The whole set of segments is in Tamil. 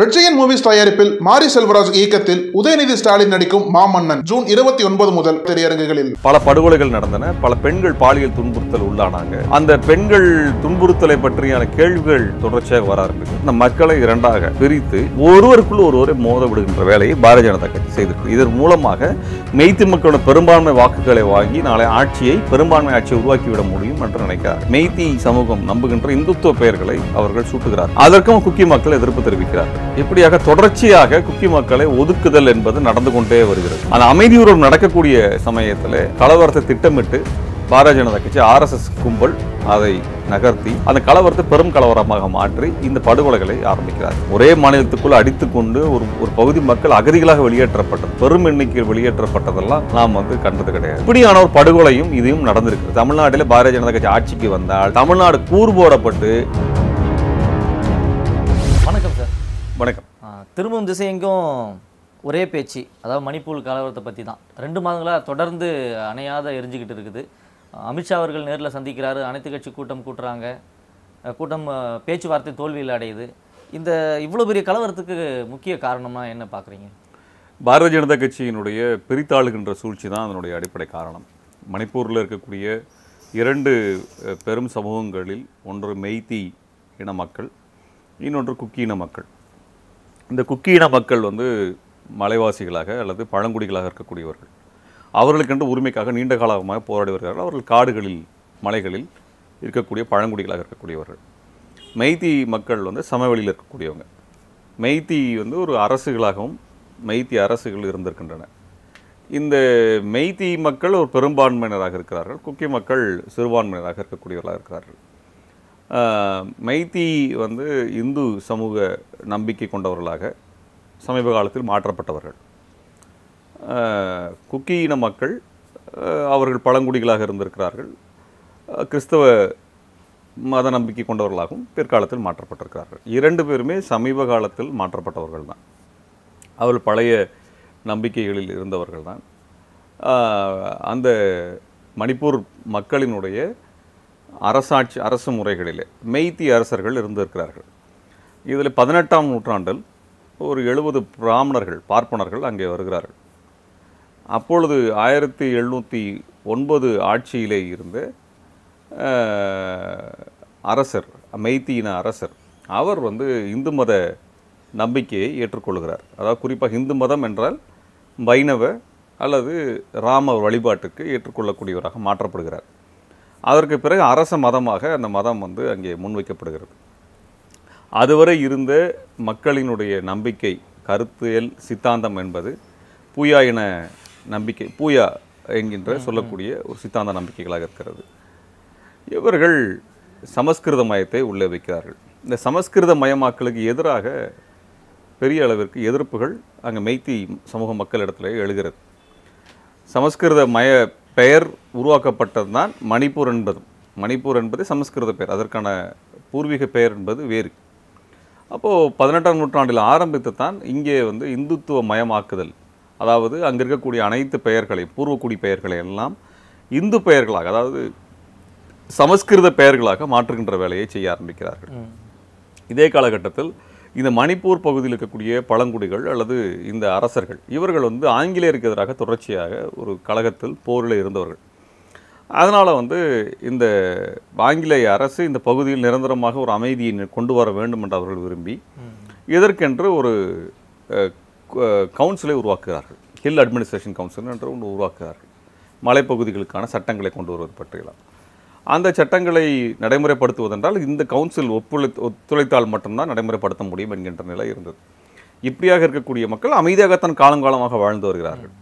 ரெட்சையன் மூவிஸ் தயாரிப்பில் மாரி செல்வராஜ் இயக்கத்தில் உதயநிதி ஸ்டாலின் நடிக்கும் மாமன்னன் ஜூன் இருபத்தி ஒன்பது முதல் திரையரங்குகளில். பல படுகொலைகள் நடந்தன. பல பெண்கள் பாலியல் துன்புறுத்தல் உள்ளானாங்க. அந்த பெண்கள் துன்புறுத்தலை பற்றியான கேள்விகள் தொடர்ச்சியாக வர ஆரம்பிக்கும் இந்த மக்களை இரண்டாக பிரித்து ஒருவருக்குள் ஒருவரை மோத விடுகின்ற வேலையை பாரதிய ஜனதா கட்சி செய்திருக்கு. இதன் மூலமாக மெய்த்தி மக்களோட பெரும்பான்மை வாக்குகளை வாங்கி நாளை ஆட்சியை பெரும்பான்மை ஆட்சியை உருவாக்கிவிட முடியும் என்று நினைக்கிறார். மெய்த்தி சமூகம் நம்புகின்ற இந்துத்துவ பெயர்களை அவர்கள் சூட்டுகிறார். அதற்கும் குக்கி மக்கள் எதிர்ப்பு தெரிவிக்கிறார்கள். இப்படியாக தொடர்ச்சியாக குக்கி மக்களை ஒதுக்குதல் என்பது நடந்து கொண்டே வருகிறது. அந்த அமைதியுறவு நடக்கக்கூடிய சமயத்தில் கலவரத்தை திட்டமிட்டு பாரதிய ஜனதா கட்சி ஆர்எஸ்எஸ் கும்பல் அதை நகர்த்தி அந்த கலவரத்தை பெரும் கலவரமாக மாற்றி இந்த படுகொலைகளை ஆரம்பிக்கிறார். ஒரே மாநிலத்துக்குள் அடித்துக்கொண்டு ஒரு ஒரு பகுதி மக்கள் அகதிகளாக வெளியேற்றப்பட்டது பெரும் எண்ணிக்கையில் வெளியேற்றப்பட்டதெல்லாம் நாம் வந்து கண்டது கிடையாது. இப்படியான ஒரு படுகொலையும் இதையும் நடந்திருக்கு தமிழ்நாட்டில் பாரதிய ஜனதா கட்சி ஆட்சிக்கு வந்தால் தமிழ்நாடு கூறு போடப்பட்டு வணக்கம். ஆ, திரும்பும் திசையெங்கும் ஒரே பேச்சு அதாவது மணிப்பூர் கலவரத்தை பற்றி தான் ரெண்டு மாதங்களாக தொடர்ந்து அணையாத எரிஞ்சுக்கிட்டு இருக்குது. அமித்ஷா அவர்கள் நேரில் சந்திக்கிறாரு அனைத்து கட்சி கூட்டம் கூட்டுறாங்க. கூட்டம் பேச்சுவார்த்தை தோல்வியில் அடையுது. இந்த இவ்வளோ பெரிய கலவரத்துக்கு முக்கிய காரணமா என்ன பார்க்குறீங்க? பாரதிய ஜனதா கட்சியினுடைய பிரித்தாளுகின்ற சூழ்ச்சி தான் அதனுடைய அடிப்படை காரணம். மணிப்பூரில் இருக்கக்கூடிய இரண்டு பெரும் சமூகங்களில் ஒன்று மெய்தி இன மக்கள் இன்னொன்று குக்கி இன மக்கள். இந்த குக்கியின மக்கள் வந்து மலைவாசிகளாக அல்லது பழங்குடிகளாக இருக்கக்கூடியவர்கள். அவர்களுக்கென்று உரிமைக்காக நீண்ட காலமாக போராடி வருகிறார்கள். அவர்கள் காடுகளில் மலைகளில் இருக்கக்கூடிய பழங்குடிகளாக இருக்கக்கூடியவர்கள். மெய்தி மக்கள் வந்து சமவெளியில் இருக்கக்கூடியவங்க. மெய்தி வந்து ஒரு அரசுகளாகவும் மெய்தி அரசுகள் இருந்திருக்கின்றன. இந்த மெய்தி மக்கள் ஒரு பெரும்பான்மையினராக இருக்கிறார்கள். குக்கி மக்கள் சிறுபான்மையினராக இருக்கக்கூடியவர்களாக இருக்கிறார்கள். மைத்தி வந்து இந்து சமூக நம்பிக்கை கொண்டவர்களாக சமீப காலத்தில் மாற்றப்பட்டவர்கள். குக்கி இன மக்கள் அவர்கள் பழங்குடிகளாக இருந்திருக்கிறார்கள். கிறிஸ்தவ மத நம்பிக்கை கொண்டவர்களாகவும் பிற்காலத்தில் மாற்றப்பட்டிருக்கிறார்கள். இரண்டு பேருமே சமீப காலத்தில் மாற்றப்பட்டவர்கள் தான். அவர்கள் பழைய நம்பிக்கைகளில் இருந்தவர்கள் தான். அந்த மணிப்பூர் மக்களினுடைய அரசாட்சி அரசு முறைகளிலே மெய்த்தி அரசர்கள் இருந்திருக்கிறார்கள். இதில் பதினெட்டாம் நூற்றாண்டில் ஒரு எழுபது பிராமணர்கள் பார்ப்பனர்கள் அங்கே வருகிறார்கள். அப்பொழுது ஆயிரத்தி எழுநூற்றி ஒன்பது ஆட்சியிலே இருந்த அரசர் மெய்த்தியின அரசர் அவர் வந்து இந்து மத நம்பிக்கையை ஏற்றுக்கொள்கிறார். அதாவது குறிப்பாக இந்து மதம் என்றால் வைணவ அல்லது ராம வழிபாட்டுக்கு ஏற்றுக்கொள்ளக்கூடியவராக மாற்றப்படுகிறார். அதற்கு பிறகு அரச மதமாக அந்த மதம் வந்து அங்கே முன்வைக்கப்படுகிறது. அதுவரை இருந்த மக்களினுடைய நம்பிக்கை கருத்தியல் சித்தாந்தம் என்பது பூயா என நம்பிக்கை பூயா என்கின்ற சொல்லக்கூடிய ஒரு சித்தாந்த நம்பிக்கைகளாக இருக்கிறது. இவர்கள் சமஸ்கிருத மயத்தை உள்ளே வைக்கிறார்கள். இந்த சமஸ்கிருத மயமாக்கலுக்கு எதிராக பெரிய அளவிற்கு எதிர்ப்புகள் அங்கே மெய்த்தி சமூக மக்களிடத்தில் எழுகிறது. சமஸ்கிருத மய பெயர் உருவாக்கப்பட்டது தான் மணிப்பூர் என்பதும். மணிப்பூர் என்பது சமஸ்கிருத பெயர். அதற்கான பூர்வீக பெயர் என்பது வேறு. அப்போது பதினெட்டாம் நூற்றாண்டில் ஆரம்பித்து தான் இங்கே வந்து இந்துத்துவ மயமாக்குதல். அதாவது அங்கே இருக்கக்கூடிய அனைத்து பெயர்களை பூர்வக்குடி பெயர்களை எல்லாம் இந்து பெயர்களாக அதாவது சமஸ்கிருத பெயர்களாக மாற்றுகின்ற வேலையை செய்ய ஆரம்பிக்கிறார்கள். இதே காலகட்டத்தில் இந்த மணிப்பூர் பகுதியில் இருக்கக்கூடிய பழங்குடிகள் அல்லது இந்த அரசர்கள் இவர்கள் வந்து ஆங்கிலேயருக்கு எதிராக தொடர்ச்சியாக ஒரு கழகத்தில் போரில் இருந்தவர்கள். அதனால் வந்து இந்த ஆங்கிலேய அரசு இந்த பகுதியில் நிரந்தரமாக ஒரு அமைதியை கொண்டு வர வேண்டும் என்று அவர்கள் விரும்பி இதற்கென்று ஒரு கவுன்சிலை உருவாக்குகிறார்கள். ஹில் அட்மினிஸ்ட்ரேஷன் கவுன்சில் என்று ஒன்று உருவாக்குகிறார்கள். மலைப்பகுதிகளுக்கான சட்டங்களை கொண்டு வருவது பற்றியெல்லாம். அந்த சட்டங்களை நடைமுறைப்படுத்துவதென்றால் இந்த கவுன்சில் ஒப்புழை ஒத்துழைத்தால் மட்டும்தான் நடைமுறைப்படுத்த முடியும் என்கின்ற நிலை இருந்தது. இப்படியாக இருக்கக்கூடிய மக்கள் அமைதியாகத்தான் காலங்காலமாக வாழ்ந்து வருகிறார்கள்.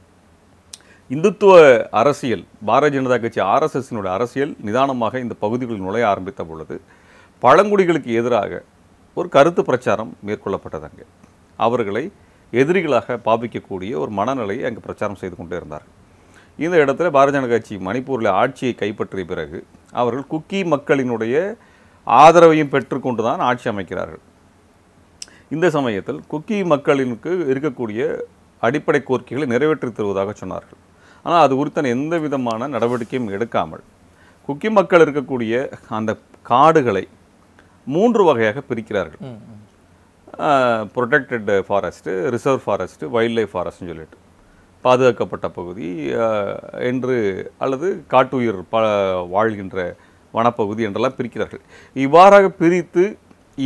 இந்துத்துவ அரசியல் பாரதிய ஜனதா கட்சி ஆர்எஸ்எஸ்னுடைய அரசியல் நிதானமாக இந்த பகுதிகளில் நுழைய ஆரம்பித்த பொழுது பழங்குடிகளுக்கு எதிராக ஒரு கருத்து பிரச்சாரம் மேற்கொள்ளப்பட்டது அங்கே. அவர்களை எதிரிகளாக பாவிக்கக்கூடிய ஒரு மனநிலையை அங்கு பிரச்சாரம் செய்து கொண்டே இருந்தார்கள். இந்த இடத்துல பாரதிய ஜனதா கட்சி மணிப்பூரில் ஆட்சியை கைப்பற்றிய பிறகு அவர்கள் குக்கி மக்களினுடைய ஆதரவையும் பெற்றுக்கொண்டு தான் ஆட்சி அமைக்கிறார்கள். இந்த சமயத்தில் குக்கி மக்களினுக்கு இருக்கக்கூடிய அடிப்படை கோரிக்கைகளை நிறைவேற்றித் தருவதாக சொன்னார்கள். ஆனால் அது குறித்தான எந்த விதமான நடவடிக்கையும் எடுக்காமல் குக்கி மக்கள் இருக்கக்கூடிய அந்த காடுகளை மூன்று வகையாக பிரிக்கிறார்கள். Protected forest reserve forest wildlife ஃபாரஸ்ட்னு சொல்லிட்டு. பாதுகாக்கப்பட்ட பகுதி என்று அல்லது காட்டுயிர் ப வாழ்கின்ற வனப்பகுதி என்றெல்லாம் பிரிக்கிறார்கள். இவ்வாறாக பிரித்து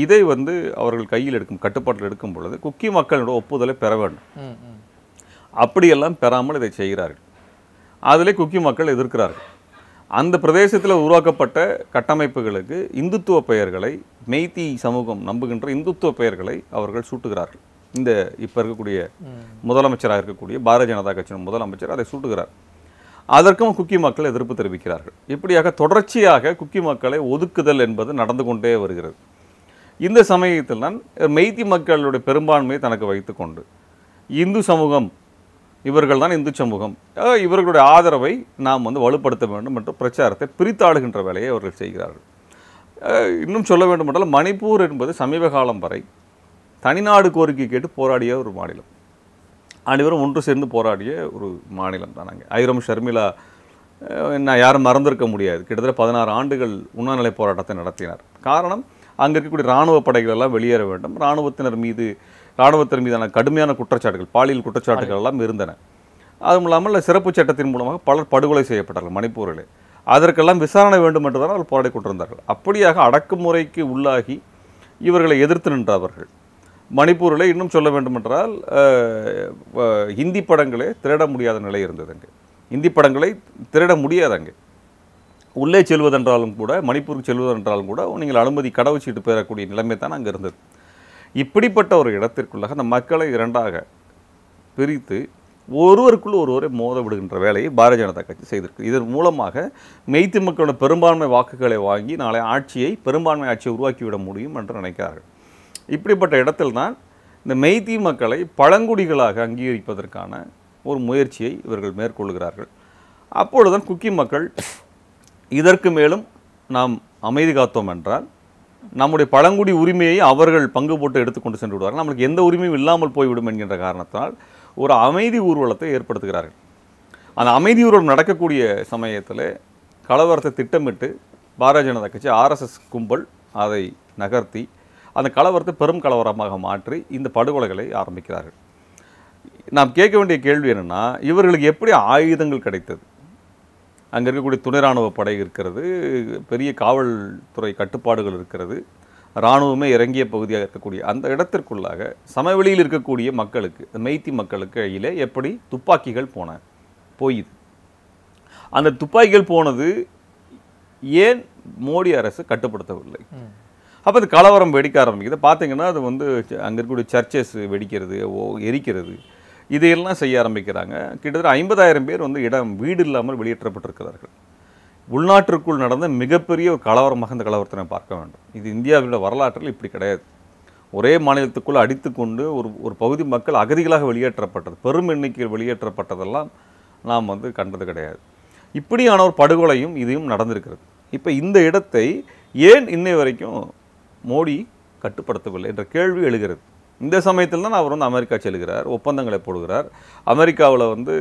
இதை வந்து அவர்கள் கையில் எடுக்கும் கட்டுப்பாட்டில் எடுக்கும் பொழுது குக்கி மக்களோட ஒப்புதலை பெற வேண்டும். அப்படியெல்லாம் பெறாமல் இதை செய்கிறார்கள். அதிலே குக்கி மக்கள் எதிர்க்கிறார்கள். அந்த பிரதேசத்தில் உருவாக்கப்பட்ட கட்டமைப்புகளுக்கு இந்துத்துவ பெயர்களை மெய்தி சமூகம் நம்புகின்ற இந்துத்துவ பெயர்களை அவர்கள் சூட்டுகிறார்கள். இந்த இப்போ இருக்கக்கூடிய முதலமைச்சராக இருக்கக்கூடிய பாரதிய ஜனதா கட்சியின் முதலமைச்சர் அதை சூட்டுகிறார். அதற்கும் குக்கி மக்கள் எதிர்ப்பு தெரிவிக்கிறார்கள். இப்படியாக தொடர்ச்சியாக குக்கி மக்களை ஒதுக்குதல் என்பது நடந்து கொண்டே வருகிறது. இந்த சமயத்தில் தான் மெய்தி மக்களுடைய பெரும்பான்மையை தனக்கு வைத்துக்கொண்டு இந்து சமூகம் இவர்கள் தான் இந்து சமூகம். இவர்களுடைய ஆதரவை நாம் வந்து வலுப்படுத்த வேண்டும் என்ற பிரச்சாரத்தை பிரித்தாளுகின்ற வேலையை அவர்கள் செய்கிறார்கள். இன்னும் சொல்ல வேண்டுமென்றால் மணிப்பூர் என்பது சமீப காலம் வரை தனிநாடு கோரிக்கை கேட்டு போராடிய ஒரு மாநிலம். அனைவரும் ஒன்று சேர்ந்து போராடிய ஒரு மாநிலம் தான் நாங்கள் ஐரம் ஷர்மிளா நான் யாரும் மறந்திருக்க முடியாது. கிட்டத்தட்ட பதினாறு ஆண்டுகள் உண்ணாநிலை போராட்டத்தை நடத்தினார். காரணம் அங்கே இருக்கக்கூடிய இராணுவ படைகள் எல்லாம் வெளியேற வேண்டும். இராணுவத்தினர் மீது இராணுவத்தினர் மீதான கடுமையான குற்றச்சாட்டுகள் பாலியல் குற்றச்சாட்டுகள் எல்லாம் இருந்தன. அதுவும் இல்லாமல் சிறப்பு சட்டத்தின் மூலமாக பலர் படுகொலை செய்யப்பட்டார்கள் மணிப்பூரில். அதற்கெல்லாம் விசாரணை வேண்டும் என்று தான் அவர்கள் போராடி கொண்டிருந்தார்கள். அப்படியாக அடக்குமுறைக்கு உள்ளாகி இவர்களை எதிர்த்து நின்றவர்கள். மணிப்பூரில் இன்னும் சொல்ல வேண்டுமென்றால் ஹிந்தி படங்களே திருட முடியாத நிலை இருந்தது அங்கே. ஹிந்தி படங்களை திருட முடியாது அங்கே. உள்ளே செல்வதென்றாலும் கூட மணிப்பூருக்கு செல்வதென்றாலும் கூட நீங்கள் அனுமதி கடவுச்சீட்டு பெறக்கூடிய நிலைமை தான் அங்கே இருந்தது. இப்படிப்பட்ட ஒரு இடத்திற்குள்ளாக அந்த மக்களை இரண்டாக பிரித்து ஒருவருக்குள் ஒருவரை மோத விடுகின்ற வேலையை பாரதிய ஜனதா கட்சி செய்திருக்கு. இதன் மூலமாக மெய்த்து மக்களோட பெரும்பான்மை வாக்குகளை வாங்கி நாளை ஆட்சியை பெரும்பான்மை ஆட்சியை உருவாக்கிவிட முடியும் என்று நினைக்கிறார்கள். இப்படிப்பட்ட இடத்தில் தான் இந்த மெய்தி மக்களை பழங்குடிகளாக அங்கீகரிப்பதற்கான ஒரு முயற்சியை இவர்கள் மேற்கொள்கிறார்கள். அப்பொழுதுதான் குக்கி மக்கள் இதற்கு மேலும் நாம் அமைதி காத்தோம் என்றால் நம்முடைய பழங்குடி உரிமையை அவர்கள் பங்கு போட்டு எடுத்துக்கொண்டு சென்று விடுவார்கள். நம்மளுக்கு எந்த உரிமையும் இல்லாமல் போய்விடும் என்கின்ற காரணத்தினால் ஒரு அமைதி ஊர்வலத்தை ஏற்படுத்துகிறார்கள். அந்த அமைதி ஊர்வலம் நடக்கக்கூடிய சமயத்தில் கலவரத்தை திட்டமிட்டு பாரதிய ஜனதா கட்சி ஆர்எஸ்எஸ் கும்பல் அதை நகர்த்தி அந்த கலவரத்தை பெரும் கலவரமாக மாற்றி இந்த படுகொலைகளை ஆரம்பிக்கிறார்கள். நாம் கேட்க வேண்டிய கேள்வி என்னன்னா இவர்களுக்கு எப்படி ஆயுதங்கள் கிடைத்தது? அங்கே இருக்கக்கூடிய துணை ராணுவ படை இருக்கிறது பெரிய காவல்துறை கட்டுப்பாடுகள் இருக்கிறது இராணுவமே இறங்கிய பகுதியாக இருக்கக்கூடிய அந்த இடத்திற்குள்ளாக சமவெளியில் இருக்கக்கூடிய மக்களுக்கு மெய்த்தி மக்களுக்கு இடையிலே எப்படி துப்பாக்கிகள் போன போயுது. அந்த துப்பாக்கிகள் போனது ஏன் மோடி அரசு கட்டுப்படுத்தவில்லை? அப்போ அது கலவரம் வெடிக்க ஆரம்பிக்குது. பார்த்தீங்கன்னா அது வந்து அங்கே இருக்கக்கூடிய சர்ச்சஸ் வெடிக்கிறது ஓ எரிக்கிறது இதையெல்லாம் செய்ய ஆரம்பிக்கிறாங்க. கிட்டத்தட்ட ஐம்பதாயிரம் பேர் வந்து இடம் வீடு இல்லாமல் வெளியேற்றப்பட்டிருக்கிறார்கள். உள்நாட்டிற்குள் நடந்த மிகப்பெரிய ஒரு கலவரமாக இந்த கலவரத்தை பார்க்க வேண்டும். இது இந்தியாவிலுள்ள வரலாற்றில் இப்படி கிடையாது. ஒரே மாநிலத்துக்குள் அடித்துக்கொண்டு ஒரு ஒரு பகுதி மக்கள் அகதிகளாக வெளியேற்றப்பட்டது பெரும் எண்ணிக்கையில் வெளியேற்றப்பட்டதெல்லாம் நாம் வந்து கண்டது கிடையாது. இப்படியான ஒரு படுகொலையும் இதையும் நடந்திருக்கிறது. இப்போ இந்த இடத்தை ஏன் இன்னை வரைக்கும் மோடி கட்டுப்படுத்தவில்லை என்ற கேள்வி எழுகிறது. இந்த சமயத்தில் தான் அவர் வந்து அமெரிக்கா செல்கிறார் ஒப்பந்தங்களை போடுகிறார். அமெரிக்காவில் வந்து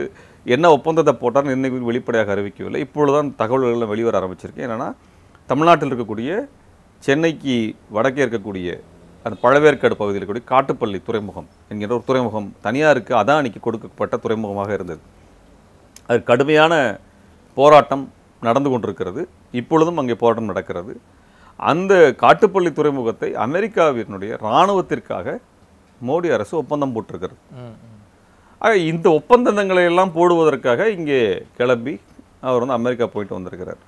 என்ன ஒப்பந்தத்தை போட்டார் இன்றைக்கு வெளிப்படையாக அறிவிக்கவில்லை. இப்பொழுது தான் தகவல்கள் வெளிவர ஆரம்பிச்சிருக்கு. என்னென்னா தமிழ்நாட்டில் இருக்கக்கூடிய சென்னைக்கு வடக்கே இருக்கக்கூடிய அந்த பழவேற்காடு பகுதியில் இருக்கக்கூடிய காட்டுப்பள்ளி துறைமுகம் என்கின்ற ஒரு துறைமுகம் தனியாருக்கு அதானிக்கு கொடுக்கப்பட்ட துறைமுகமாக இருந்தது. அது கடுமையான போராட்டம் நடந்து கொண்டிருக்கிறது. இப்பொழுதும் அங்கே போராட்டம் நடக்கிறது. அந்த காட்டுப்பள்ளி துறைமுகத்தை அமெரிக்காவினுடைய இராணுவத்திற்காக மோடி அரசு ஒப்பந்தம் போட்டிருக்கிறது. ஆக இந்த ஒப்பந்தங்களை எல்லாம் போடுவதற்காக இங்கே கிளம்பி அவர் வந்து அமெரிக்கா போயிட்டு வந்திருக்கிறார்.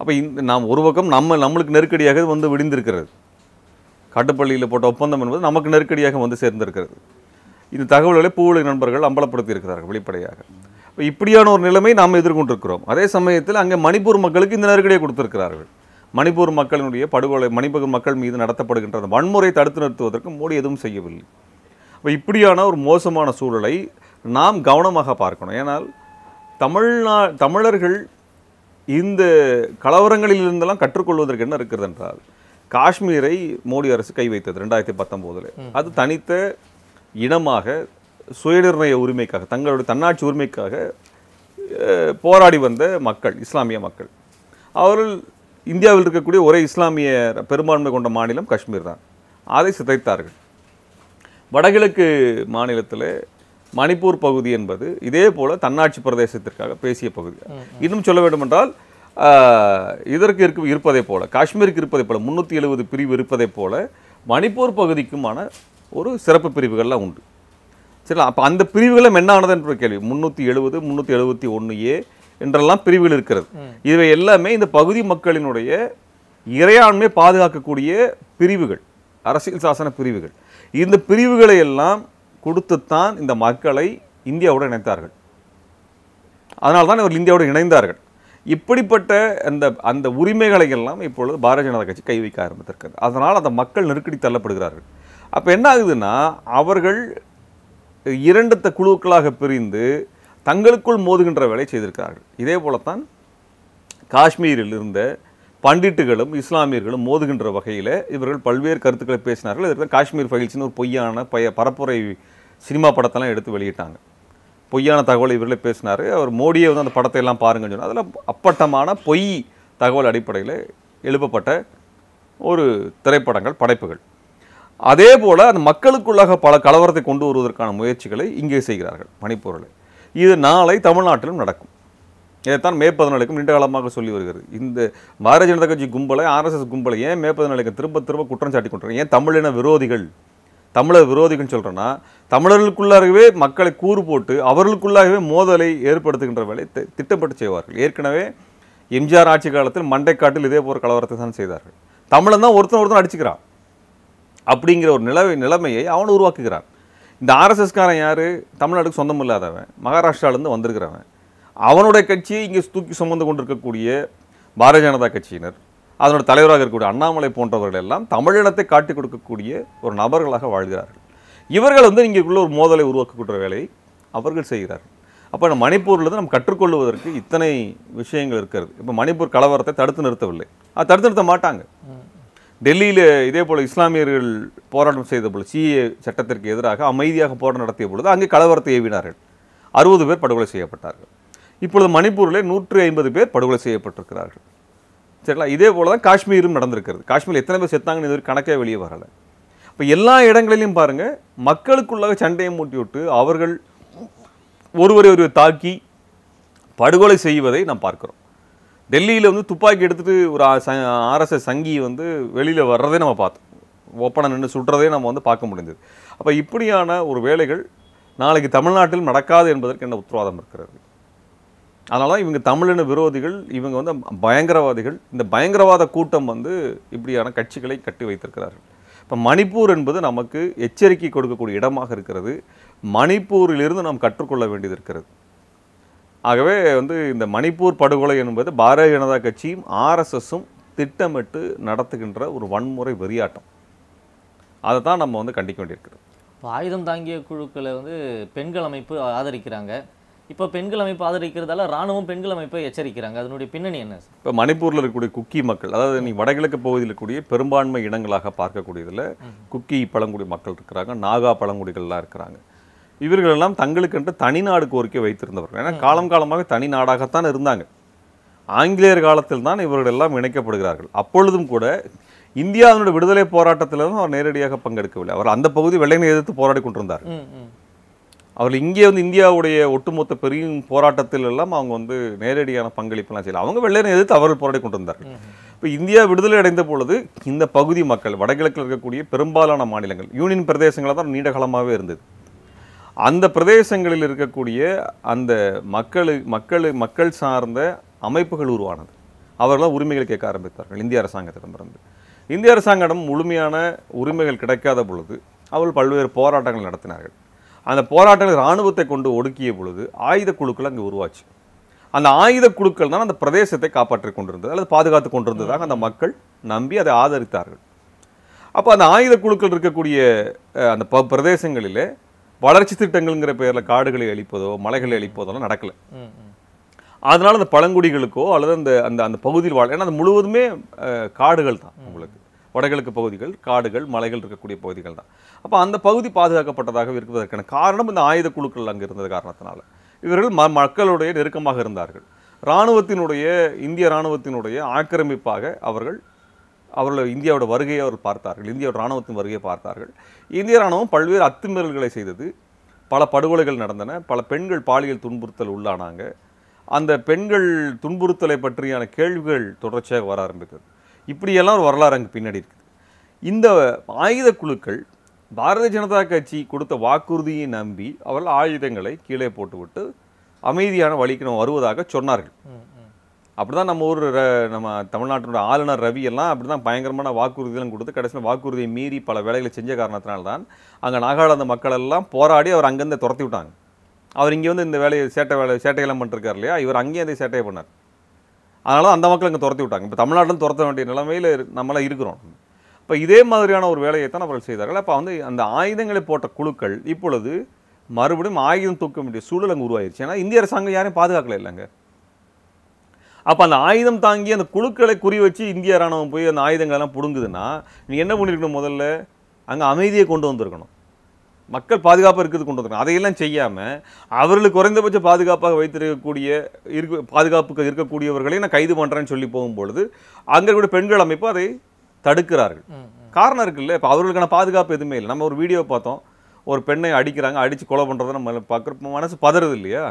அப்போ இந்த நாம் ஒரு பக்கம் நம்ம நம்மளுக்கு நெருக்கடியாக வந்து விடிந்திருக்கிறது. காட்டுப்பள்ளியில் போட்ட ஒப்பந்தம் என்பது நமக்கு நெருக்கடியாக வந்து சேர்ந்திருக்கிறது. இந்த தகவல்களை பூவுலக நண்பர்கள் அம்பலப்படுத்தி இருக்கிறார்கள் வெளிப்படையாக. இப்படியான ஒரு நிலைமை நாம் எதிர்கொண்டிருக்கிறோம். அதே சமயத்தில் அங்கே மணிப்பூர் மக்களுக்கு இந்த நெருக்கடியை கொடுத்திருக்கிறார்கள். மணிப்பூர் மக்களினுடைய படுகொலை மணிப்பூர் மக்கள் மீது நடத்தப்படுகின்ற அந்த வன்முறை தடுத்து நிறுத்துவதற்கு மோடி எதுவும் செய்யவில்லை. அப்போ இப்படியான ஒரு மோசமான சூழலை நாம் கவனமாக பார்க்கணும். ஏனால் தமிழ்நா தமிழர்கள் இந்த கலவரங்களில் இருந்தெல்லாம் கற்றுக்கொள்வதற்கு என்ன இருக்கிறது என்றால் காஷ்மீரை மோடி அரசு கை வைத்தது ரெண்டாயிரத்தி பத்தொம்போதில். அது தனித்த இனமாக சுயநிர்ணய உரிமைக்காக தங்களுடைய தன்னாட்சி உரிமைக்காக போராடி வந்த மக்கள் இஸ்லாமிய மக்கள். அவர்கள் இந்தியாவில் இருக்கக்கூடிய ஒரே இஸ்லாமிய பெரும்பான்மை கொண்ட மாநிலம் காஷ்மீர் தான். அதை சிதைத்தார்கள். வடகிழக்கு மாநிலத்தில் மணிப்பூர் பகுதி என்பது இதே போல தன்னாட்சி பிரதேசத்திற்காக பேசிய பகுதி. இன்னும் சொல்ல வேண்டுமென்றால் இதற்கு இருக்க இருப்பதை போல காஷ்மீருக்கு இருப்பதை போல முந்நூற்றி எழுபது பிரிவு இருப்பதை போல மணிப்பூர் பகுதிக்குமான ஒரு சிறப்பு பிரிவுகள்லாம் உண்டு. சரி அப்போ அந்த பிரிவுகளும் என்ன ஆனதுன்ற கேள்வி. முந்நூற்றி எழுபது முந்நூற்றி எழுபத்தி ஒன்று ஏ என்றெல்லாம் பிரிவுகள் இருக்கிறது. இவை எல்லாமே இந்த பகுதி மக்களினுடைய இறையாண்மை பாதுகாக்கக்கூடிய பிரிவுகள் அரசியல் சாசன பிரிவுகள். இந்த பிரிவுகளை எல்லாம் கொடுத்துத்தான் இந்த மக்களை இந்தியாவோடு இணைத்தார்கள். அதனால தான் இவர்கள் இந்தியாவோடு இணைந்தார்கள். இப்படிப்பட்ட அந்த அந்த உரிமைகளை எல்லாம் இப்பொழுது பாரதிய ஜனதா கட்சி கை வைக்க ஆரம்பித்திருக்கிறது. அதனால் அந்த மக்கள் நெருக்கடி தள்ளப்படுகிறார்கள். அப்போ என்ன ஆகுதுன்னா அவர்கள் இரண்டு குழுக்களாக பிரிந்து தங்களுக்குள் மோதுகின்ற வேலை செய்திருக்கிறார்கள். இதே போலத்தான் காஷ்மீரில் இருந்த பண்டிட்டுகளும் இஸ்லாமியர்களும் மோதுகின்ற வகையில் இவர்கள் பல்வேறு கருத்துக்களை பேசினார்கள். இதற்கு காஷ்மீர் ஃபைல்ஸ்னு ஒரு பொய்யான பய பரப்புரை சினிமா படத்தெல்லாம் எடுத்து வெளியிட்டாங்க. பொய்யான தகவலை இவர்களே பேசினார். அவர் மோடியை வந்து அந்த படத்தை எல்லாம் பாருங்கன்னு சொன்னார். அதில் அப்பட்டமான பொய் தகவல் அடிப்படையில் எழுப்பப்பட்ட ஒரு திரைப்படங்கள் படைப்புகள். அதே போல் அந்த மக்களுக்குள்ளாக பல கலவரத்தை கொண்டு வருவதற்கான முயற்சிகளை இங்கே செய்கிறார்கள் மணிப்பூரில் இது நாளை தமிழ்நாட்டிலும் நடக்கும். இதைத்தான் மே பதினாலுக்கும் நீண்ட காலமாக சொல்லி வருகிறது. இந்த பாரதிய ஜனதா கட்சி கும்பலை ஆர்எஸ்எஸ் கும்பலை ஏன் மே பதினாலுக்கு திரும்ப திரும்ப குற்றம் சாட்டி கொண்டிருக்காங்க? ஏன் தமிழின விரோதிகள்? தமிழர் விரோதிகள்னு சொல்கிறேன்னா தமிழர்களுக்குள்ளாகவே மக்களை கூறு போட்டு அவர்களுக்குள்ளாகவே மோதலை ஏற்படுத்துகின்ற வேலை திட்டப்பட்டு செய்வார்கள். ஏற்கனவே எம்ஜிஆர் ஆட்சி காலத்தில் மண்டைக்காட்டில் இதே போகிற கலவரத்தை தான் செய்தார்கள். தமிழன் தான் ஒருத்தன் ஒருத்தன் அடிச்சுக்கிறான். அப்படிங்கிற ஒரு நிலவை நிலைமையை அவன் உருவாக்குகிறான். இந்த ஆர்எஸ்எஸ்காரன் யார்? தமிழ்நாட்டுக்கு சொந்தம் இல்லாதவன். மகாராஷ்டிராலேருந்து வந்திருக்கிறவன். அவனுடைய கட்சியை இங்கே தூக்கி சுமந்து கொண்டிருக்கக்கூடிய பாரதிய ஜனதா கட்சியினர் அதனோட தலைவராக இருக்கக்கூடிய அண்ணாமலை போன்றவர்கள் எல்லாம் தமிழினத்தை காட்டிக் கொடுக்கக்கூடிய ஒரு நபர்களாக வாழ்கிறார்கள். இவர்கள் வந்து இங்கேக்குள்ள ஒரு மோதலை உருவாக்கக்கூடிய வேலையை அவர்கள் செய்கிறார்கள். அப்போ நம்ம மணிப்பூர்லேருந்து நம்ம கற்றுக்கொள்வதற்கு இத்தனை விஷயங்கள் இருக்கிறது. இப்போ மணிப்பூர் கலவரத்தை தடுத்து நிறுத்தவில்லை. அது தடுத்து நிறுத்த மாட்டாங்க. டெல்லியில் இதே போல் இஸ்லாமியர்கள் போராட்டம் செய்த பொழுது சிஏ சட்டத்திற்கு எதிராக அமைதியாக போராட்டம் நடத்திய பொழுது அங்கே கலவரத்தை ஏவினார்கள். அறுபது பேர் படுகொலை செய்யப்பட்டார்கள். இப்பொழுது மணிப்பூரில் நூற்றி ஐம்பது பேர் படுகொலை செய்யப்பட்டிருக்கிறார்கள். சரிங்களா? இதே போல தான் காஷ்மீரும் நடந்திருக்கிறது. காஷ்மீரில் எத்தனை பேர் செத்தாங்கன்னு இது கணக்கே வெளியே வரலை. இப்போ எல்லா இடங்களிலும் பாருங்கள் மக்களுக்குள்ளாக சண்டையை மூட்டி விட்டு அவர்கள் ஒருவரை ஒருவர் தாக்கி படுகொலை செய்வதை நாம் பார்க்கிறோம். டெல்லியில் வந்து துப்பாக்கி எடுத்துட்டு ஒரு ஆர்எஸ்எஸ் சங்கி வந்து வெளியில் வர்றதே நம்ம பார்த்தோம். ஓப்பனாக நின்று சுடுறதே நம்ம வந்து பார்க்க முடிந்தது. அப்போ இப்படியான ஒரு வேலைகள் நாளைக்கு தமிழ்நாட்டில் நடக்காது என்பதற்கு என்ன உத்தரவாதம் இருக்கிறது? அதனால் இவங்க தமிழின விரோதிகள் இவங்க வந்து பயங்கரவாதிகள் இந்த பயங்கரவாத கூட்டம் வந்து இப்படியான கட்சிகளை கட்டி வைத்திருக்கிறார்கள். இப்போ மணிப்பூர் என்பது நமக்கு எச்சரிக்கை கொடுக்கக்கூடிய இடமாக இருக்கிறது. மணிப்பூரிலிருந்து நாம் கற்றுக்கொள்ள வேண்டியது இருக்கிறது. ஆகவே வந்து இந்த மணிப்பூர் படுகொலை என்பது பாரதிய ஜனதா கட்சியும் ஆர்எஸ்எஸும் திட்டமிட்டு நடத்துகின்ற ஒரு வன்முறை வெறியாட்டம். அதை தான் நம்ம வந்து கண்டிக்க வேண்டியிருக்கிறது இப்போ ஆயுதம் தாங்கிய குழுக்களை வந்து பெண்கள் அமைப்பு ஆதரிக்கிறாங்க. இப்போ பெண்கள் அமைப்பு ஆதரிக்கிறதால ராணுவம் பெண்கள் அமைப்பை எச்சரிக்கிறாங்க. அதனுடைய பின்னணி என்ன? சார் இப்போ மணிப்பூரில் இருக்கக்கூடிய குக்கி மக்கள் அதாவது நீ வடகிழக்கு பகுதியில் இருக்கக்கூடிய பெரும்பான்மை இனங்களாக பார்க்கக்கூடியதில் குக்கி பழங்குடி மக்கள் இருக்கிறாங்க நாகா பழங்குடிகள்லாம் இருக்கிறாங்க. இவர்கள் எல்லாம் தங்களுக்கென்று தனிநாடு கோரிக்கை வைத்திருந்தவர்கள். ஏன்னா காலம் காலமாக தனி நாடாகத்தான் இருந்தாங்க. ஆங்கிலேயர் காலத்தில் தான் இவர்கள் எல்லாம் இணைக்கப்படுகிறார்கள். அப்பொழுதும் கூட இந்தியாவினுடைய விடுதலை போராட்டத்திலும் அவர் நேரடியாக பங்கெடுக்கவில்லை. அவர் அந்த பகுதி வெள்ளையனை எதிர்த்து போராடி கொண்டிருந்தார். அவர்கள் இங்கே வந்து இந்தியாவுடைய ஒட்டுமொத்த பெரிய போராட்டத்தில் எல்லாம் அவங்க வந்து நேரடியான பங்களிப்பெல்லாம் செய்யல. அவங்க வெள்ளையனை எதிர்த்து அவர்கள் போராடி கொண்டிருந்தார்கள். இப்போ இந்தியா விடுதலை அடைந்த பொழுது இந்த பகுதி மக்கள் வடகிழக்கில் இருக்கக்கூடிய பெரும்பாலான மாநிலங்கள் யூனியன் பிரதேசங்களாக தான் நீண்ட காலமாகவே இருந்தது. அந்த பிரதேசங்களில் இருக்கக்கூடிய அந்த மக்கள் மக்கள் மக்கள் சார்ந்த அமைப்புகள் உருவானது. அவர்களாம் உரிமைகள் கேட்க ஆரம்பித்தார்கள். இந்திய அரசாங்கத்திடமிருந்து இந்திய அரசாங்கம் முழுமையான உரிமைகள் கிடைக்காத பொழுது அவர்கள் பல்வேறு போராட்டங்கள் நடத்தினார்கள். அந்த போராட்டங்கள் இராணுவத்தை கொண்டு ஒடுக்கிய பொழுது ஆயுத குழுக்கள் அங்கே உருவாச்சு. அந்த ஆயுத குழுக்கள் தான் அந்த பிரதேசத்தை காப்பாற்றி கொண்டிருந்தது அல்லது பாதுகாத்து கொண்டிருந்ததாக அந்த மக்கள் நம்பி அதை ஆதரித்தார்கள். அப்போ அந்த ஆயுத குழுக்கள் இருக்கக்கூடிய அந்த ப பிரதேசங்களிலே வளர்ச்சி திட்டங்கள்ங்கிற பெயரில் காடுகளை அழிப்பதோ மலைகளை அழிப்பதோ நடக்கல. அதனால் அந்த பழங்குடிகளுக்கோ அல்லது அந்த அந்த அந்த பகுதியில் வாழ ஏன்னா அது முழுவதுமே காடுகள் தான் உங்களுக்கு வடகிழக்கு பகுதிகள் காடுகள் மலைகள் இருக்கக்கூடிய பகுதிகள் தான். அப்போ அந்த பகுதி பாதுகாக்கப்பட்டதாக இருப்பதற்கான காரணம் இந்த ஆயுத குழுக்கள் அங்கே இருந்தது காரணத்தினால. இவர்கள் ம மக்களுடைய நெருக்கமாக இருந்தார்கள். இராணுவத்தினுடைய இந்திய இராணுவத்தினுடைய ஆக்கிரமிப்பாக அவர்கள் அவர்கள் இந்தியாவோட வருகையை அவர் பார்த்தார்கள். இந்தியாவோட இராணுவத்தின் வருகையை பார்த்தார்கள். இந்திய இராணுவம் பல்வேறு அத்துமீறல்களை செய்தது. பல படுகொலைகள் நடந்தன. பல பெண்கள் பாலியல் துன்புறுத்தல் உள்ளானாங்க. அந்த பெண்கள் துன்புறுத்தலை பற்றியான கேள்விகள் தொடர்ச்சியாக வர ஆரம்பித்தது. இப்படியெல்லாம் ஒரு வரலாறு அங்கே பின்னாடி இருக்குது. இந்த ஆயுத குழுக்கள் பாரதிய ஜனதா கட்சி கொடுத்த வாக்குறுதியை நம்பி அவர்கள் ஆயுதங்களை கீழே போட்டுவிட்டு அமைதியான வழிக்கு நம்ம வருவதாக சொன்னார்கள். அப்படி தான் அப்படிதான் நம்ம ஊர் ர- நம்ம தமிழ்நாட்டினோட ஆளுநர் ரவி எல்லாம் அப்படிதான் பயங்கரமான வாக்குறுதிகளும் கொடுத்து கடைசியில் வாக்குறுதியை மீறி பல வேலைகளை செஞ்ச காரணத்தினால்தான் அங்கே நாகாலாந்து மக்கள் எல்லாம் போராடி அவர் அங்கேருந்து துரத்தி விட்டாங்க. அவர் இங்கே வந்து இந்த வேலையை சேட்டை வேலை சேட்டையெல்லாம் பண்ணிருக்காரு இல்லையா? இவர் அங்கேயே அதே சேட்டையை பண்ணார். அதனால தான் அந்த மக்கள் இங்கே துரத்தி விட்டாங்க. இப்போ தமிழ்நாட்டில் துரத்த வேண்டிய நிலைமையில் நம்மளாம் இருக்கிறோம். இப்போ இதே மாதிரியான ஒரு வேலையை தான் அவர்கள் செய்தார்கள். அப்போ வந்து அந்த ஆயுதங்களை போட்ட குழுக்கள் இப்பொழுது மறுபடியும் ஆயுதம் தூக்க வேண்டிய சூழல் அங்கே உருவாயிருச்சு. ஏன்னா இந்திய அரசாங்கம் யாரையும் பாதுகாக்கல இல்லைங்க. அப்போ அந்த ஆயுதம் தாங்கி அந்த குழுக்களை குறி வச்சு இந்திய ராணுவம் போய் அந்த ஆயுதங்கள் எல்லாம் பிடுங்குதுன்னா நீ என்ன பண்ணிருக்கணும் முதல்ல? அங்கே அமைதியை கொண்டு வந்திருக்கணும். மக்கள் பாதுகாப்பாக இருக்கிறது கொண்டு வந்திருக்கணும். அதையெல்லாம் செய்யாமல் அவர்களுக்கு குறைந்தபட்ச பாதுகாப்பாக வைத்திருக்கக்கூடிய இருக்க பாதுகாப்புக்கு இருக்கக்கூடியவர்களையும் நான் கைது பண்ணுறேன்னு சொல்லி போகும்பொழுது அங்கே கூட பெண்கள் அமைப்பு அதை தடுக்கிறார்கள். காரணம் இருக்குல்ல இப்போ அவர்களுக்கான பாதுகாப்பு எதுவுமே இல்லை. நம்ம ஒரு வீடியோ பார்த்தோம். ஒரு பெண்ணை அடிக்கிறாங்க அடித்து கொலை பண்ணுறதை நம்ம பார்க்குற மனசு பதறது இல்லையா?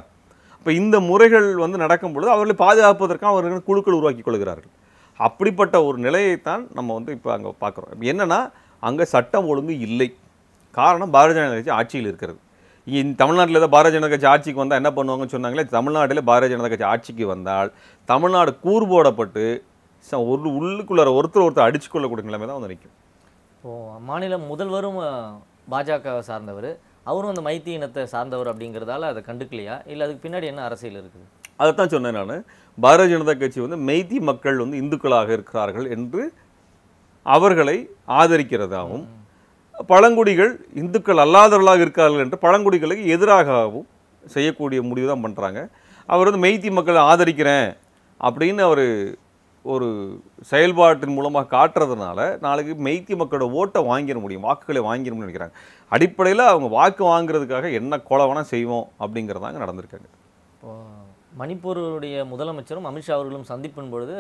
இப்போ இந்த முறைகள் வந்து நடக்கும் பொழுது அவர்களை பாதுகாப்பதற்காக அவர்கள் குழுக்கள் உருவாக்கி கொள்கிறார்கள். அப்படிப்பட்ட ஒரு நிலையைத்தான் நம்ம வந்து இப்போ அங்கே பார்க்குறோம் என்னென்னா அங்கே சட்டம் ஒழுங்கு இல்லை. காரணம் பாரதிய ஜனதா கட்சி ஆட்சியில் இருக்கிறது. இங்கே தமிழ்நாட்டில் ஏதோ பாரதிய ஜனதா கட்சி ஆட்சிக்கு வந்தால் என்ன பண்ணுவாங்கன்னு சொன்னாங்களே தமிழ்நாட்டில் பாரதிய ஜனதா கட்சி ஆட்சிக்கு வந்தால் தமிழ்நாடு கூறு போடப்பட்டு ச- ஒரு உள்ளுக்குள்ளார ஒருத்தர் ஒருத்தர் அடிச்சு கொள்ளக்கூடிய நிலைமை தான் வந்து நிற்கும். இப்போது மாநிலம் முதல்வரும் பாஜக பாஜகவை சார்ந்தவர். அவரும் அந்த மைத்தி இனத்தை சார்ந்தவர் அப்படிங்கிறதால அதை கண்டுக்கலையா? இல்லை அதுக்கு பின்னாடி என்ன அரசியல் இருக்குது? அதைத்தான் சொன்னேன் நான். பாரதிய ஜனதா கட்சி வந்து மெய்தி மக்கள் வந்து இந்துக்களாக இருக்கிறார்கள் என்று அவர்களை ஆதரிக்கிறதாகவும் பழங்குடிகள் இந்துக்கள் அல்லாதவர்களாக இருக்கிறார்கள் என்று பழங்குடிகளுக்கு எதிராகவும் செய்யக்கூடிய முடிவு தான் பண்ணுறாங்க அவர் வந்து மெய்த்தி மக்களை ஆதரிக்கிறேன் அப்படின்னு அவர் ஒரு செயல்பாட்டின் மூலமாக காட்டுறதுனால நாளைக்கு மெய்த்தி மக்களோட ஓட்டை வாங்கிட முடியும் வாக்குகளை வாங்கிடணும்னு நினைக்கிறாங்க. அடிப்படையில் அவங்க வாக்கு வாங்குறதுக்காக என்ன கொலை வேணால் செய்வோம் அப்படிங்கிறதாங்க நடந்திருக்காங்க. இப்போ மணிப்பூருடைய முதலமைச்சரும் அமித்ஷா அவர்களும் சந்திப்பின் பொழுது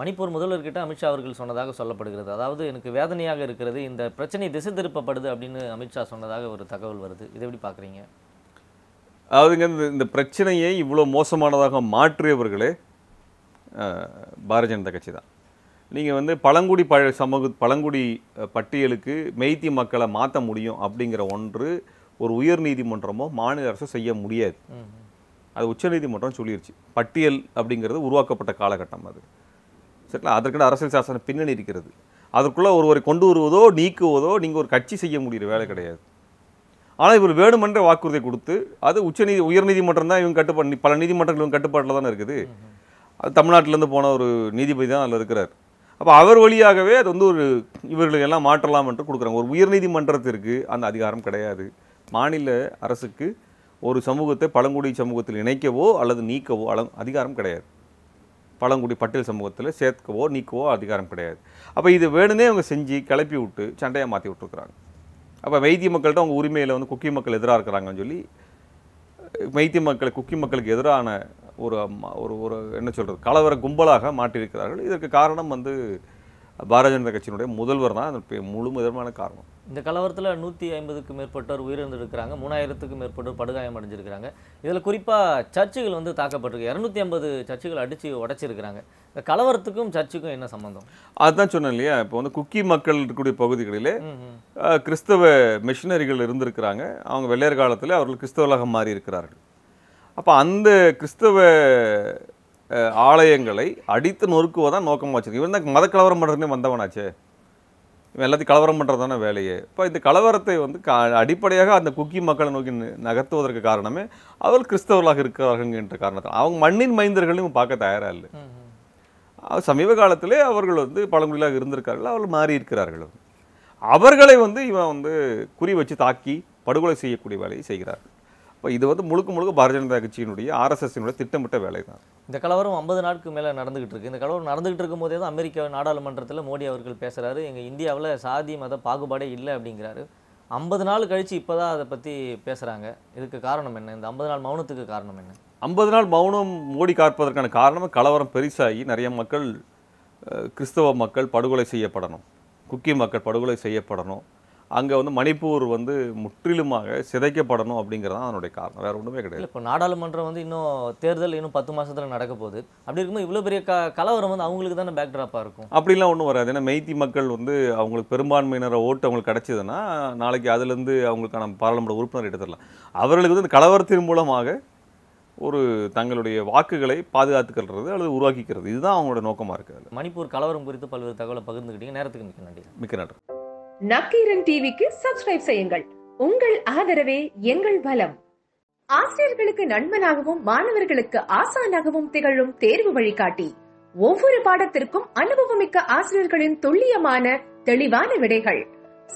மணிப்பூர் முதல்வர்கிட்ட அமித்ஷா அவர்கள் சொன்னதாக சொல்லப்படுகிறது. அதாவது எனக்கு வேதனையாக இருக்கிறது இந்த பிரச்சனை திசை திருப்பப்படுது அப்படின்னு அமித்ஷா சொன்னதாக ஒரு தகவல் வருது. இதை எப்படி பார்க்குறீங்க? அதாவதுங்க இந்த பிரச்சனையை இவ்வளோ மோசமானதாக மாற்றியவர்களே பாரதிய ஜனதா கட்சி தான். நீங்கள் வந்து பழங்குடி பழ சமூக பழங்குடி பட்டியலுக்கு மெய்த்தி மக்களை மாற்ற முடியும் அப்படிங்கிற ஒன்று ஒரு உயர் நீதிமன்றமோ மாநில அரசோ செய்ய முடியாது. அது உச்சநீதிமன்றம் சொல்லிருச்சு. பட்டியல் அப்படிங்கிறது உருவாக்கப்பட்ட காலகட்டம் அது. சரிங்களா? அதற்கான அரசியல் சாசன பின்னணி இருக்கிறது. அதற்குள்ளே ஒருவரை கொண்டு வருவதோ நீக்குவதோ நீங்கள் ஒரு கட்சி செய்ய முடிகிற வேலை கிடையாது. ஆனால் இவர் வேணுமென்ற வாக்குறுதி கொடுத்து அது உச்சநீதி உயர்நீதிமன்றம் தான் இவங்க கட்டுப்பாடு பல நீதிமன்றங்கள் இவங்க கட்டுப்பாட்டில் தானே இருக்குது. அது தமிழ்நாட்டிலேருந்து போன ஒரு நீதிபதி தான் அதில் இருக்கிறார். அப்போ அவர் வழியாகவே அது வந்து ஒரு இவர்களுக்கு எல்லாம் மாற்றலாம் என்று கொடுக்குறாங்க. ஒரு உயர்நீதிமன்றத்திற்கு அந்த அதிகாரம் கிடையாது. மாநில அரசுக்கு ஒரு சமூகத்தை பழங்குடி சமூகத்தில் இணைக்கவோ அல்லது நீக்கவோ அள அதிகாரம் கிடையாது. பழங்குடி பட்டியல் சமூகத்தில் சேர்க்கவோ நீக்கவோ அதிகாரம் கிடையாது. அப்போ இது வேணுனே அவங்க செஞ்சு கிளப்பி விட்டு சண்டையாக மாற்றி விட்டுருக்குறாங்க. அப்போ வைத்திய மக்கள்கிட்ட அவங்க உரிமையில் வந்து குக்கி மக்கள் எதிராக இருக்கிறாங்கன்னு சொல்லி வைத்திய மக்கள் குக்கி மக்களுக்கு எதிரான ஒரு ஒரு ஒரு என்ன சொல்கிறது கலவர கும்பலாக மாற்றியிருக்கிறார்கள். இதற்கு காரணம் வந்து பாரதிய ஜனதா கட்சியினுடைய முதல்வர் தான். அதற்கு முழு முதன்மையான காரணம். இந்த கலவரத்தில் நூற்றி ஐம்பதுக்கும் மேற்பட்டோர் உயிரிழந்திருக்கிறாங்க மூணாயிரத்துக்கும் மேற்பட்டோர் படுகாயம் அடைஞ்சிருக்கிறாங்க. இதில் குறிப்பாக சர்ச்சுகள் வந்து தாக்கப்பட்டிருக்கு. இரநூத்தி ஐம்பது சர்ச்சுகள் அடித்து உடைச்சிருக்கிறாங்க. இந்த கலவரத்துக்கும் சர்ச்சுக்கும் என்ன சம்பந்தம்? அதுதான் சொன்னேன் இல்லையா? இப்போ வந்து குக்கி மக்கள் இருக்கக்கூடிய பகுதிகளிலே கிறிஸ்தவ மிஷினரிகள் இருந்திருக்கிறாங்க. அவங்க வெள்ளையர் காலத்தில் அவர்கள் கிறிஸ்தவர்களாக மாறி இருக்கிறார்கள் அப்போ அந்த கிறிஸ்தவ ஆலயங்களை அடித்து நொறுக்குவதான் நோக்கமாக வச்சிருக்கு. இவன் தான் மத கலவரம் பண்ணுறதுனே வந்தவனாச்சே. இவன் எல்லாத்தையும் கலவரம் பண்ணுறது தானே வேலையே. இப்போ இந்த கலவரத்தை வந்து கா அடிப்படையாக அந்த குக்கி மக்களை நோக்கி நகர்த்துவதற்கு காரணமே அவர்கள் கிறிஸ்தவர்களாக இருக்கிறார்கள் என்ற காரணத்தால். அவங்க மண்ணின் மைந்தர்களையும் பார்க்க தயாராக இல்லை. சமீப காலத்திலே அவர்கள் வந்து பழங்குடியிலாக இருந்திருக்கார்கள். அவர்கள் மாறி இருக்கிறார்கள் அவர்களை வந்து இவன் வந்து குறி வச்சு தாக்கி படுகொலை செய்யக்கூடிய வேலையை செய்கிறார்கள். இப்போ இது வந்து முழுக்க முழுக்க பாரதிய ஜனதா கட்சியினுடைய ஆர்எஸ்எஸ்னுடைய திட்டமிட்ட வேலை தான் இந்த கலவரம் ஐம்பது நாளுக்கு மேலே நடந்துகிட்டு இருக்கு. இந்த கலவரம் நடந்துகிட்டு இருக்கும் போதே தான் அமெரிக்கா நாடாளுமன்றத்தில் மோடி அவர்கள் பேசுகிறாரு எங்கள் இந்தியாவில் சாதி மத பாகுபாடே இல்லை அப்படிங்கிறாரு. ஐம்பது நாள் கழித்து இப்போ தான் அதை பற்றி பேசுகிறாங்க இதுக்கு காரணம் என்ன? இந்த ஐம்பது நாள் மௌனத்துக்கு காரணம் என்ன? ஐம்பது நாள் மௌனம் மோடி காப்பதற்கான காரணம் கலவரம் பெருசாகி நிறைய மக்கள் கிறிஸ்தவ மக்கள் படுகொலை செய்யப்படணும். குக்கி மக்கள் படுகொலை செய்யப்படணும். அங்கே வந்து மணிப்பூர் வந்து முற்றிலுமாக சிதைக்கப்படணும் அப்படிங்கிறது தான் அதனுடைய காரணம். வேற ஒன்றுமே கிடையாது. இப்போ நாடாளுமன்றம் வந்து இன்னும் தேர்தல் இன்னும் பத்து மாசத்துல நடக்க போகுது. அப்படி இருக்கும்போது இவ்வளோ பெரிய க கலவரம் வந்து அவங்களுக்கு தானே பேக்ட்ராப்பாக இருக்கும். அப்படிலாம் ஒன்றும் வராது. ஏன்னா மெய்த்தி மக்கள் வந்து அவங்களுக்கு பெரும்பான்மையினரை ஓட்டு அவங்களுக்கு கிடைச்சதுன்னா நாளைக்கு அதுலேருந்து அவங்களுக்கான பாராளுமன்ற உறுப்பினர் எடுத்துடலாம். அவர்களுக்கு வந்து கலவரத்தின் மூலமாக ஒரு தங்களுடைய வாக்குகளை பாதுகாத்துக்கிறது அல்லது உருவாக்கிக்கிறது. இதுதான் அவங்களோட நோக்கமாக இருக்குது மணிப்பூர் கலவரம் குறித்து பல்வேறு தகவலை பகிர்ந்துக்கிட்டீங்க நேரத்துக்கு மிக்க நன்றி. மிக்க நன்றி. நக்கீரன் டிவிக்கு சப்ஸ்கிரைப் செய்யுங்கள். உங்கள் ஆதரவே எங்கள் பலம். ஆசிரியர்களுக்கு நண்பனாகவும் மாணவர்களுக்கு ஆசானாகவும் திகழும் தேர்வு வழிகாட்டி. ஒவ்வொரு பாடத்திற்கும் அனுபவமிக்க ஆசிரியர்களின் துல்லியமான தெளிவான விடைகள்.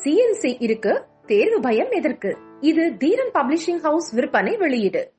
சிஎன்சி இருக்கு தேர்வு பயம் எதற்கு? இது தீரன் பப்ளிஷிங் ஹவுஸ் விற்பனை வெளியீடு.